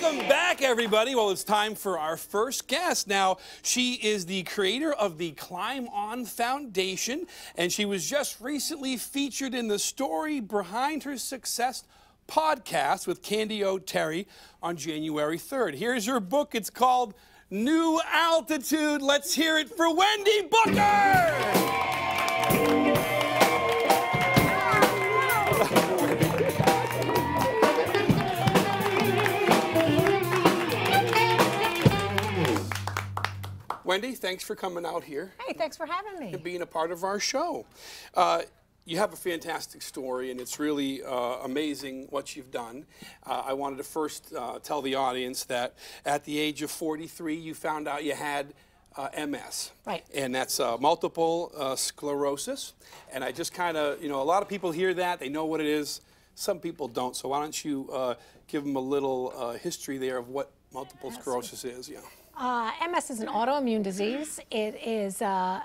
Welcome back, everybody. Well, it's time for our first guest. Now, she is the creator of the Climb On Foundation, and she was just recently featured in the story behind her success podcast with Candy O'Terry on January 3rd. Here's her book. It's called New Altitude. Let's hear it for Wendy Booker! Wendy, thanks for coming out here Hey, thanks for having me. and being a part of our show. Uh, you have a fantastic story, and it's really uh, amazing what you've done. Uh, I wanted to first uh, tell the audience that at the age of 43, you found out you had uh, MS. Right. And that's uh, multiple uh, sclerosis. And I just kind of, you know, a lot of people hear that, they know what it is. Some people don't. So why don't you uh, give them a little uh, history there of what multiple sclerosis is? Yeah. Uh, MS is an autoimmune disease. It is uh,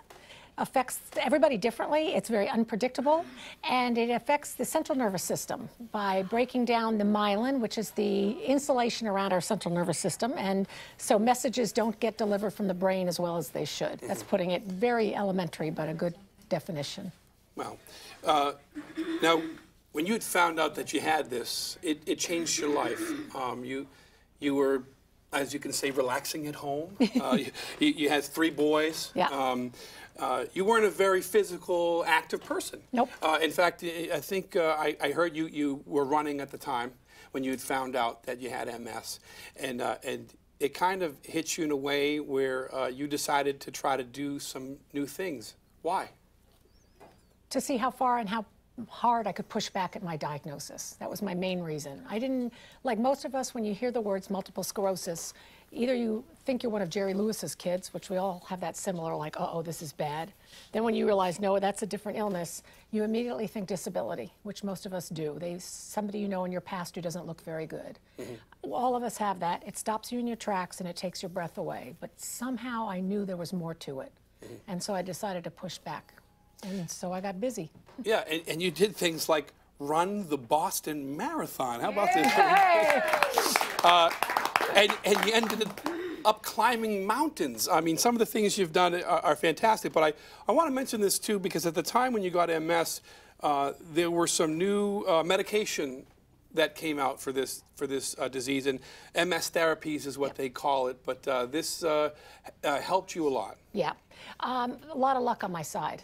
affects everybody differently. It's very unpredictable, and it affects the central nervous system by breaking down the myelin, which is the insulation around our central nervous system, and so messages don't get delivered from the brain as well as they should. That's putting it very elementary, but a good definition. Well, uh, now, when you had found out that you had this, it, it changed your life. Um, you, you were, as you can say, relaxing at home. Uh, you, you had three boys. Yeah. Um, uh, you weren't a very physical, active person. Nope. Uh, in fact, I think uh, I, I heard you, you were running at the time when you had found out that you had MS. And, uh, and it kind of hit you in a way where uh, you decided to try to do some new things. Why? to see how far and how hard I could push back at my diagnosis. That was my main reason. I didn't, like most of us, when you hear the words multiple sclerosis, either you think you're one of Jerry Lewis's kids, which we all have that similar, like, uh oh, this is bad. Then when you realize, no, that's a different illness, you immediately think disability, which most of us do. They, somebody you know in your past who doesn't look very good. All of us have that. It stops you in your tracks and it takes your breath away. But somehow I knew there was more to it. And so I decided to push back. And so I got busy. Yeah, and, and you did things like run the Boston Marathon. How about this? Uh, and, and you ended up climbing mountains. I mean, some of the things you've done are, are fantastic, but I, I want to mention this too because at the time when you got MS, uh, there were some new uh, medication that came out for this for this uh, disease, and MS therapies is what they call it. But uh, this uh, uh, helped you a lot. Yeah. Um, a lot of luck on my side.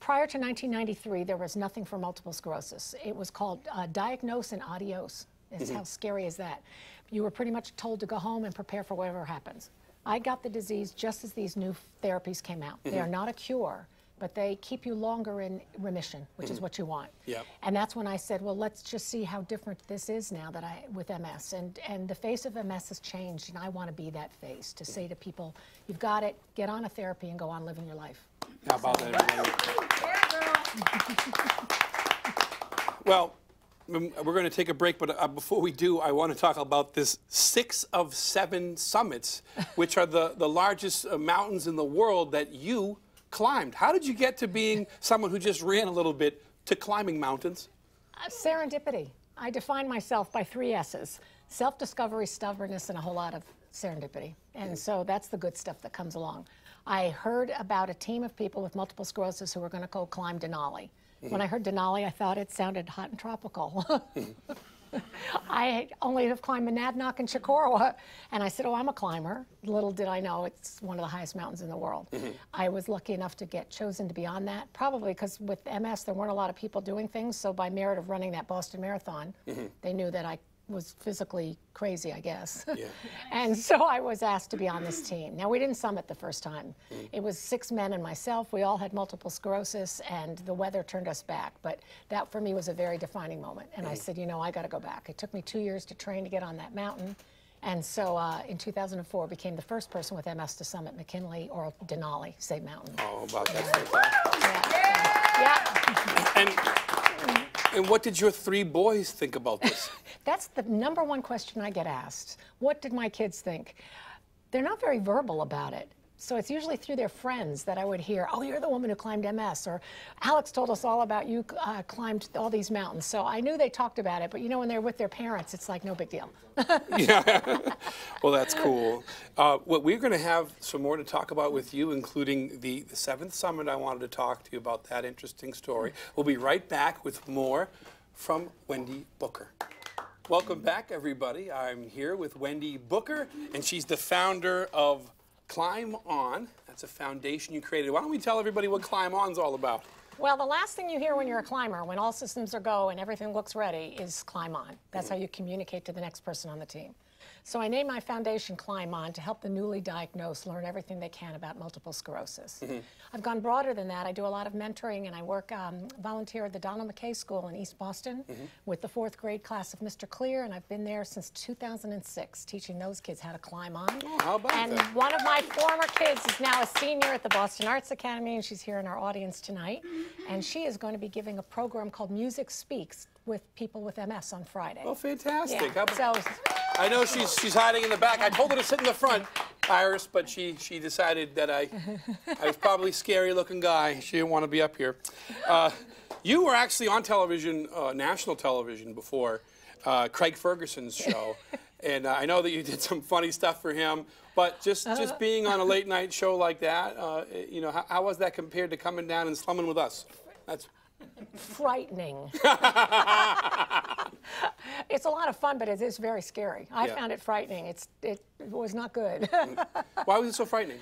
Prior to 1993, there was nothing for multiple sclerosis. It was called uh, diagnose and adios. Is How scary is that? You were pretty much told to go home and prepare for whatever happens. I got the disease just as these new therapies came out. They are not a cure, but they keep you longer in remission, which is what you want. Yep. And that's when I said, well, let's just see how different this is now that I with MS. And and the face of MS has changed, and I want to be that face to say to people, you've got it, get on a therapy and go on living your life. How about that? everybody? Well, mm, we're going to take a break, but uh, before we do, I want to talk about this six of seven summits, which are the, the largest uh, mountains in the world that you climbed. How did you get to being someone who just ran a little bit to climbing mountains? Uh, serendipity. I define myself by three S's self discovery, stubbornness, and a whole lot of serendipity. And mm. so that's the good stuff that comes along. I heard about a team of people with multiple sclerosis who were going to go climb Denali. Mm-hmm. When I heard Denali, I thought it sounded hot and tropical. Mm-hmm. I only have climbed Monadnock and Chocorua, and I said, "Oh, I'm a climber." Little did I know it's one of the highest mountains in the world. Mm-hmm. I was lucky enough to get chosen to be on that, probably because with MS there weren't a lot of people doing things. So by merit of running that Boston Marathon, mm-hmm. they knew that I was physically crazy, I guess. Yeah. and so I was asked to be on this team. Now we didn't summit the first time. It was six men and myself. We all had multiple sclerosis, and the weather turned us back. But that for me was a very defining moment. And I said, you know, I got to go back. It took me two years to train to get on that mountain. And so uh, in 2004, became the first person with MS to summit McKinley or Denali, same mountain. Oh, about that. Yeah. yeah. And, and what did your three boys think about this? That's the number one question I get asked. What did my kids think? They're not very verbal about it. So it's usually through their friends that I would hear, oh, you're the woman who climbed MS, or Alex told us all about you uh, climbed all these mountains. So I knew they talked about it, but you know, when they're with their parents, it's like no big deal. yeah. well, that's cool. Uh, we're going to have some more to talk about with you, including the, the seventh summit. I wanted to talk to you about that interesting story. We'll be right back with more from Wendy Booker. Welcome back, everybody. I'm here with Wendy Booker, and she's the founder of Climb On. That's a foundation you created. Why don't we tell everybody what Climb On's all about? Well, the last thing you hear when you're a climber, when all systems are go and everything looks ready, is climb on. That's how you communicate to the next person on the team. So I named my foundation Climb On to help the newly diagnosed learn everything they can about multiple sclerosis. Mm -hmm. I've gone broader than that. I do a lot of mentoring and I work um, volunteer at the Donald McKay School in East Boston mm -hmm. with the fourth grade class of Mr. Clear, and I've been there since 2006 teaching those kids how to climb on. Oh, how about and that? one of my former kids is now a senior at the Boston Arts Academy, and she's here in our audience tonight. And she is going to be giving a program called Music Speaks with people with MS on Friday. Oh, fantastic. Yeah. So I know she's she's hiding in the back. I told her to sit in the front, Iris, but she she decided that I I was probably a scary looking guy. She didn't want to be up here. Uh, you were actually on television, uh, national television, before uh, Craig Ferguson's show. and uh, I know that you did some funny stuff for him, but just just uh-huh. being on a late night show like that, uh, you know, how, how was that compared to coming down and slumming with us? That's frightening. it's a lot of fun, but it is very scary. I yeah. found it frightening. It's, it was not good. Why was it so frightening?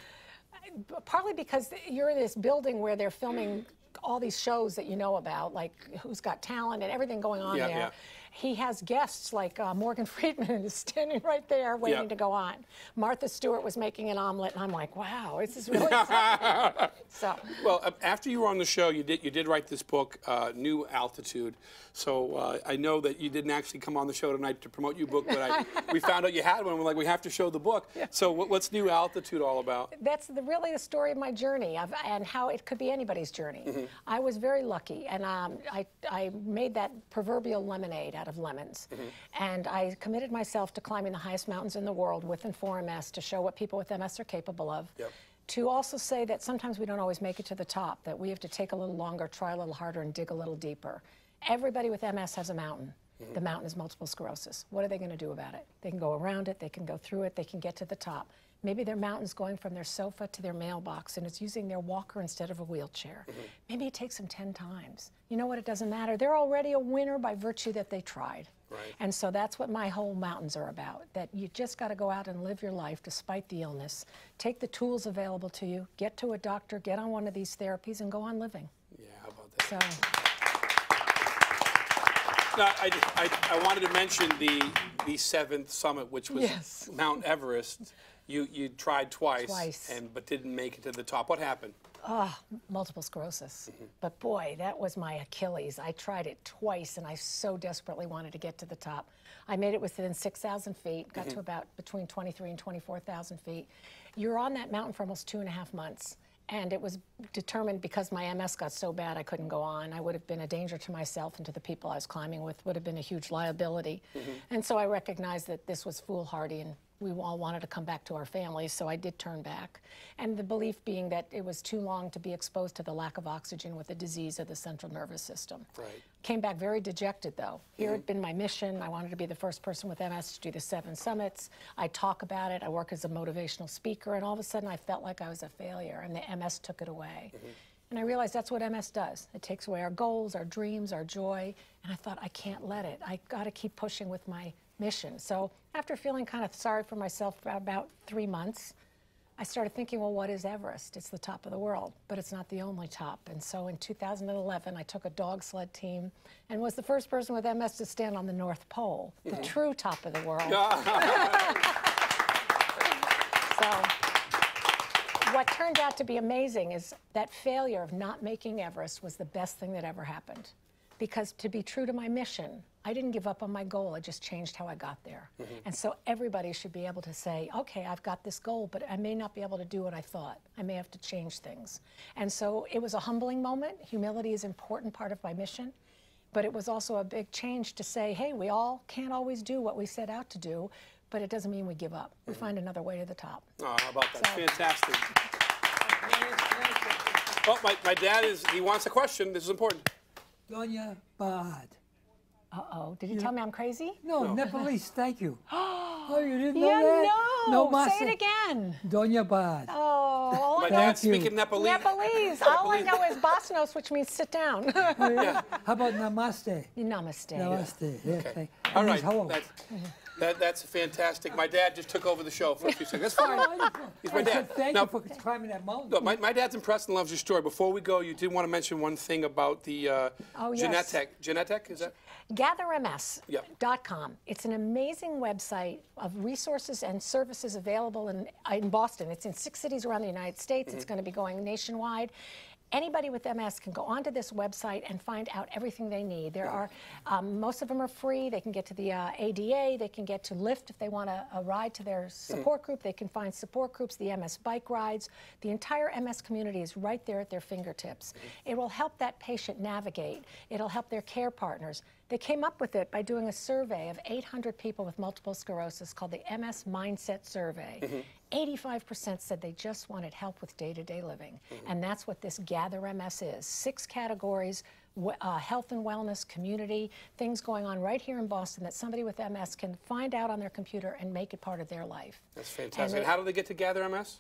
Partly because you're in this building where they're filming all these shows that you know about, like Who's Got Talent and everything going on yeah, there. Yeah he has guests like uh, Morgan Freeman is standing right there waiting yep. to go on. Martha Stewart was making an omelet, and I'm like, wow, this is really so. Well, uh, after you were on the show, you did you did write this book, uh, New Altitude. So uh, I know that you didn't actually come on the show tonight to promote your book, but I, we found out you had one. We're like, we have to show the book. Yeah. So what, what's New Altitude all about? That's the, really the story of my journey of, and how it could be anybody's journey. Mm -hmm. I was very lucky, and um, I, I made that proverbial lemonade out of lemons. Mm -hmm. And I committed myself to climbing the highest mountains in the world with and for MS to show what people with MS are capable of. Yep. To also say that sometimes we don't always make it to the top, that we have to take a little longer, try a little harder, and dig a little deeper. Everybody with MS has a mountain. The mountain is multiple sclerosis. What are they going to do about it? They can go around it, they can go through it, they can get to the top. Maybe their mountain's going from their sofa to their mailbox and it's using their walker instead of a wheelchair. Mm -hmm. Maybe it takes them 10 times. You know what? It doesn't matter. They're already a winner by virtue that they tried. Right. And so that's what my whole mountains are about. That you just got to go out and live your life despite the illness. Take the tools available to you, get to a doctor, get on one of these therapies, and go on living. Yeah, how about that? So. No, I, I, I, wanted to mention the the seventh summit, which was yes. Mount Everest. You you tried twice, twice, and but didn't make it to the top. What happened? Oh, multiple sclerosis. Mm -hmm. But boy, that was my Achilles. I tried it twice, and I so desperately wanted to get to the top. I made it within 6,000 feet, got mm -hmm. to mm-hmm. about between 23 and 24,000 feet. You're on that mountain for almost two and a half months. And it was determined because my MS got so bad I couldn't go on. I would have been a danger to myself and to the people I was climbing with, would have been a huge liability. Mm -hmm. And so I recognized that this was foolhardy and we all wanted to come back to our families, so I did turn back. And the belief being that it was too long to be exposed to the lack of oxygen with a disease of the central nervous system. Right. Came back very dejected, though. Here mm -hmm. had been my mission. I wanted to be the first person with MS to do the seven summits. I talk about it. I work as a motivational speaker, and all of a sudden I felt like I was a failure, and the MS took it away. Mm -hmm. And I realized that's what MS does. It takes away our goals, our dreams, our joy. And I thought, I can't let it. I got to keep pushing with my mission. So after feeling kind of sorry for myself for about three months, I started thinking, well, what is Everest? It's the top of the world, but it's not the only top. And so in 2011, I took a dog sled team and was the first person with MS to stand on the North Pole, the mm-hmm. true top of the world. so what turned out to be amazing is that failure of not making Everest was the best thing that ever happened. Because to be true to my mission, I didn't give up on my goal. I just changed how I got there. Mm -hmm. And so everybody should be able to say, okay, I've got this goal, but I may not be able to do what I thought. I may have to change things. And so it was a humbling moment. Humility is an important part of my mission. But it was also a big change to say, hey, we all can't always do what we set out to do, but it doesn't mean we give up. We find another way to the top. Oh, how about that? So- Fantastic. Oh, my, my dad is, he wants a question. This is important. Doña Bad. Uh-oh, did you tell me I'm crazy? No, Nepalese, thank you. Oh, you didn't know Yeah, that? no. mas- Say it again. Dhanyabad. Oh, all My I know dad's speaking Nepalese. Nepalese. All I know is Bosnos, which means sit down. yeah. How about namaste? Namaste. Namaste. Yeah, thank- All it right. means hello. Mm-hmm. That's, that, that's fantastic. My dad just took over the show for a few seconds. That's fine. He's my dad. thank Now- you for climbing that mountain. Look, my, my dad's impressed and loves your story. Before we go, you did want to mention one thing about the uh, Oh, yes. Genetec. Genetec, is that? GatherMS.com. It's an amazing website of resources and services available in, in Boston. It's in six cities around the United States. It's going to be going nationwide. Anybody with MS can go onto this website and find out everything they need. There are, um, most of them are free. They can get to the uh, ADA. They can get to Lyft if they want a, a ride to their support group. They can find support groups, the MS bike rides. The entire MS community is right there at their fingertips. It will help that patient navigate. It'll help their care partners. They came up with it by doing a survey of 800 people with multiple sclerosis called the MS Mindset Survey. 85% said they just wanted help with day to day living. And that's what this Gather MS is six categories uh, health and wellness, community, things going on right here in Boston that somebody with MS can find out on their computer and make it part of their life. That's fantastic. And how do they get to Gather MS?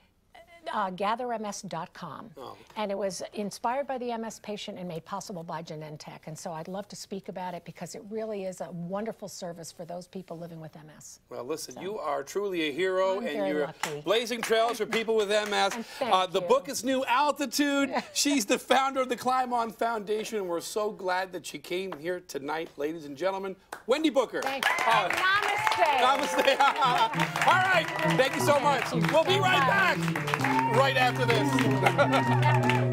Uh, gatherms.com. Oh. And it was inspired by the MS patient and made possible by Genentech. And so I'd love to speak about it because it really is a wonderful service for those people living with MS. Well, listen, you are truly a hero, I'm and you're lucky. blazing trails for people with MS. Uh, the you. book is New Altitude. She's the founder of the Climb On Foundation, and we're so glad that she came here tonight, ladies and gentlemen. Wendy Booker. Thank you. Uh, Namaste. Namaste. All right. Thank you so much. We'll be right back right after this.